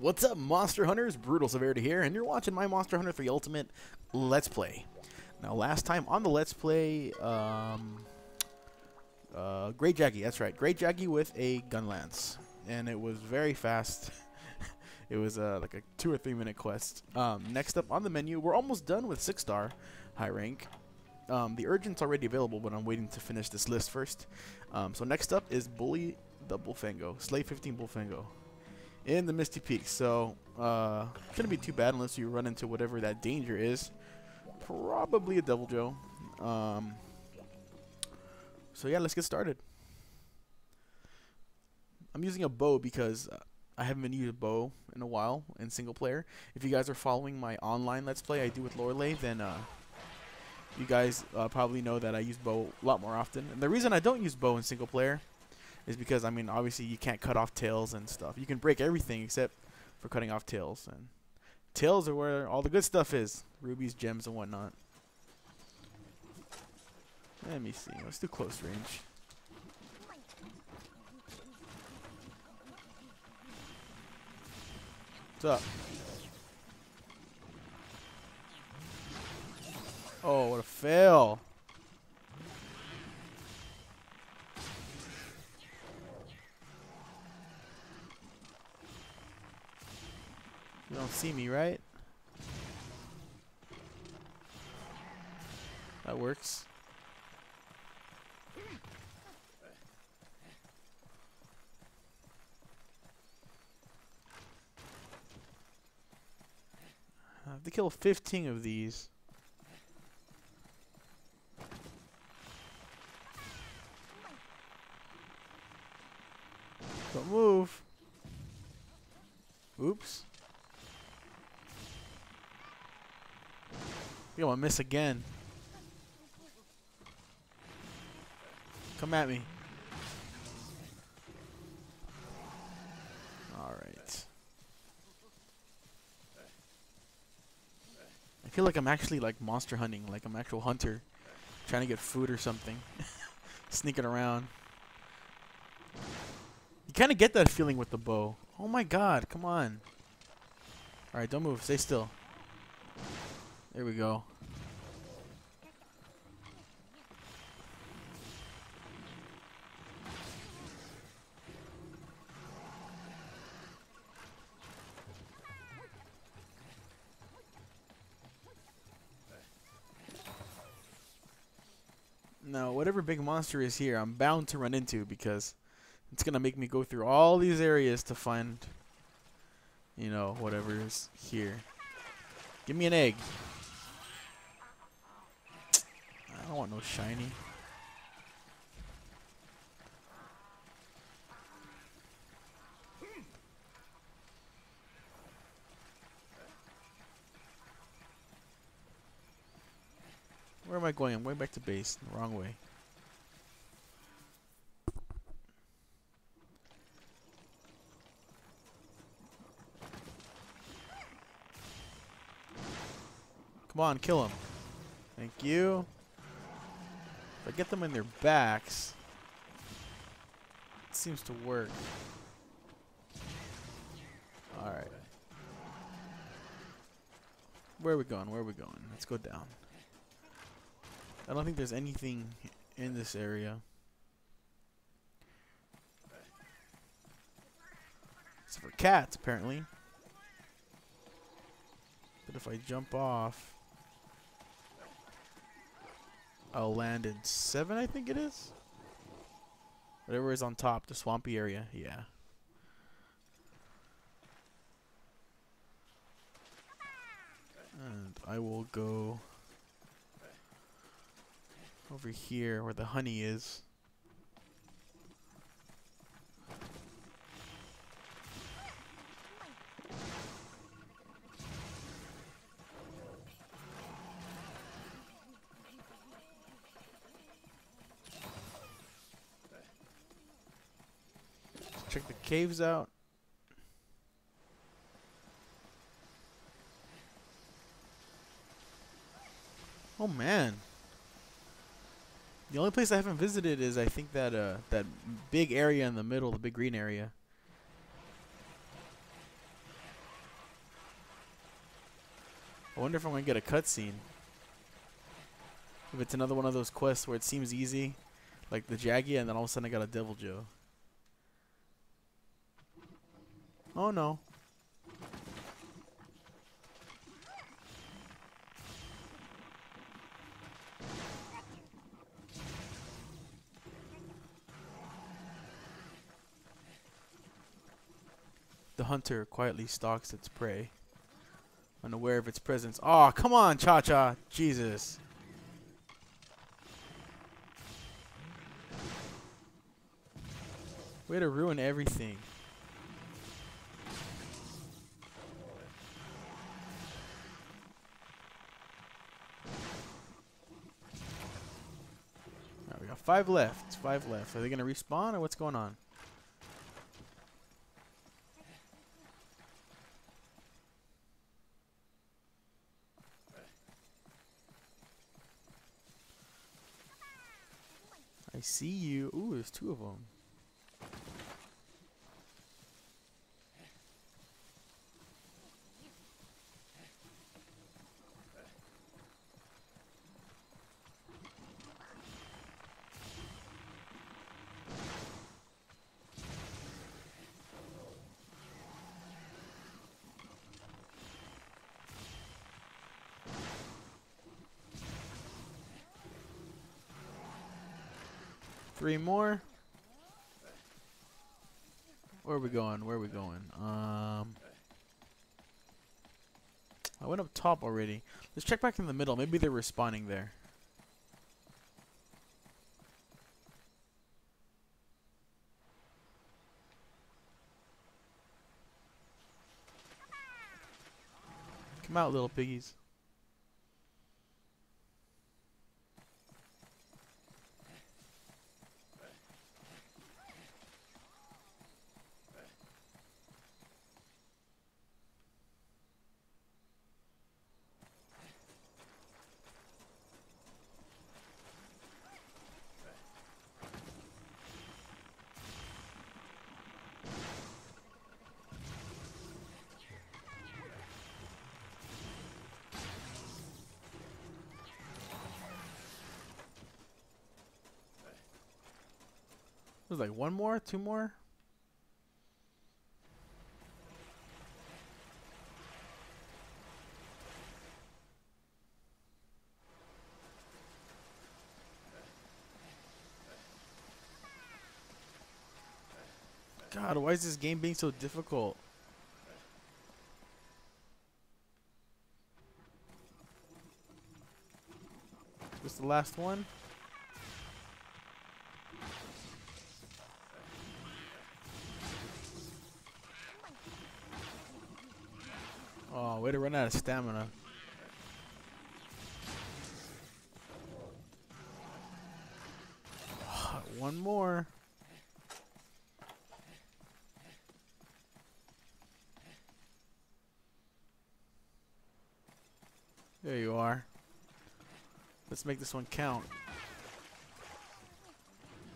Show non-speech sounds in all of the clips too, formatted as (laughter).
What's up, Monster Hunters? Brutal Severity here, and you're watching my Monster Hunter 3 Ultimate Let's Play. Now, last time on the Let's Play, um, uh, Great Jaggi, that's right, Great Jaggi with a gun lance, and it was very fast. (laughs) it was uh, like a two or three minute quest. Um, next up on the menu, we're almost done with six star high rank. Um, the urgent's already available, but I'm waiting to finish this list first. Um, so next up is Bully the Bullfango, Slay 15 Bullfango in the Misty Peaks. So, uh, shouldn't be too bad unless you run into whatever that danger is. Probably a Deviljho. Um, so yeah, let's get started. I'm using a bow because I haven't been using a bow in a while in single player. If you guys are following my online Let's Play I do with Lorelei, then uh, you guys uh, probably know that I use bow a lot more often. And the reason I don't use bow in single player is because I mean obviously you can't cut off tails and stuff. You can break everything except for cutting off tails and tails are where all the good stuff is. Rubies, gems, and whatnot. Let me see. Let's do close range. What's up? Oh, what a fail. See me, right? That works. I have to kill 15 of these. Don't move. Oops. I'm gonna miss again. Come at me. Alright. I feel like I'm actually like monster hunting, like I'm actual hunter. Trying to get food or something. (laughs) Sneaking around. You kind of get that feeling with the bow. Oh my god, come on. Alright, don't move. Stay still. There we go. Now, whatever big monster is here, I'm bound to run into because it's going to make me go through all these areas to find, you know, whatever is here. Give me an egg. I don't want no shiny. Where am I going? I'm going back to base. The wrong way. Come on, kill him. Thank you. If I get them in their backs, it seems to work. Alright. Where are we going? Where are we going? Let's go down. I don't think there's anything in this area. Except for cats, apparently. But if I jump off, I'll land in seven, I think it is. Whatever is on top, the swampy area, yeah. And I will go over here where the honey is. Check the caves out. Oh man. The only place I haven't visited is I think that uh that big area in the middle, the big green area. I wonder if I'm gonna get a cutscene. If it's another one of those quests where it seems easy, like the Jaggi, and then all of a sudden I got a Deviljho. Oh no. The hunter quietly stalks its prey, unaware of its presence. Oh, come on, Cha Cha. Jesus. Way to ruin everything. Five left. Five left. Are they gonna respawn or what's going on? I see you. Ooh, there's two of them. Three more. Where are we going? Where are we going? Um, I went up top already. Let's check back in the middle. Maybe they're respawning there. Come out, little piggies. There's like one more, two more. God, why is this game being so difficult? This the last one? Oh, way to run out of stamina. (sighs) One more. There you are. Let's make this one count.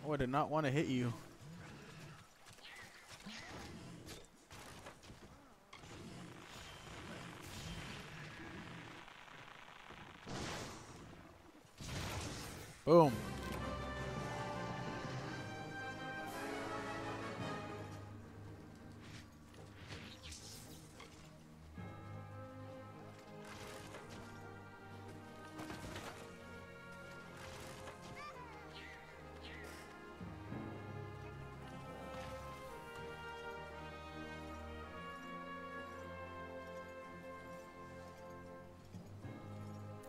Oh, I did not want to hit you. Boom.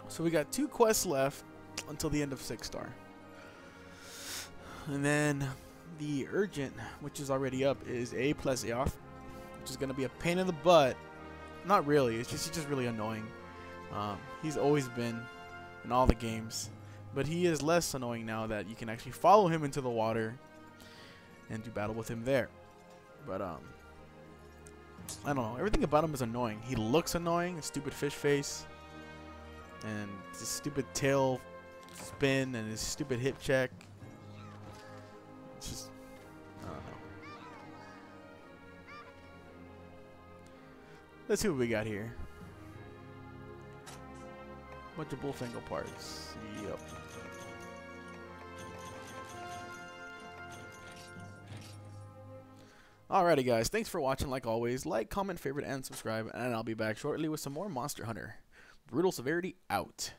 So we got two quests left until the end of six star. And then the urgent, which is already up, is a Plesioth, which is gonna be a pain in the butt. Not really. It's just he's just really annoying. Um, he's always been in all the games, but he is less annoying now that you can actually follow him into the water and do battle with him there. But um, I don't know. Everything about him is annoying. He looks annoying. A stupid fish face and his stupid tail spin and his stupid hip check. It's just, I don't know. Let's see what we got here. Bunch of Bullfango parts. Yep. Alrighty, guys. Thanks for watching. Like always, like, comment, favorite, and subscribe. And I'll be back shortly with some more Monster Hunter. Brutal Severity out.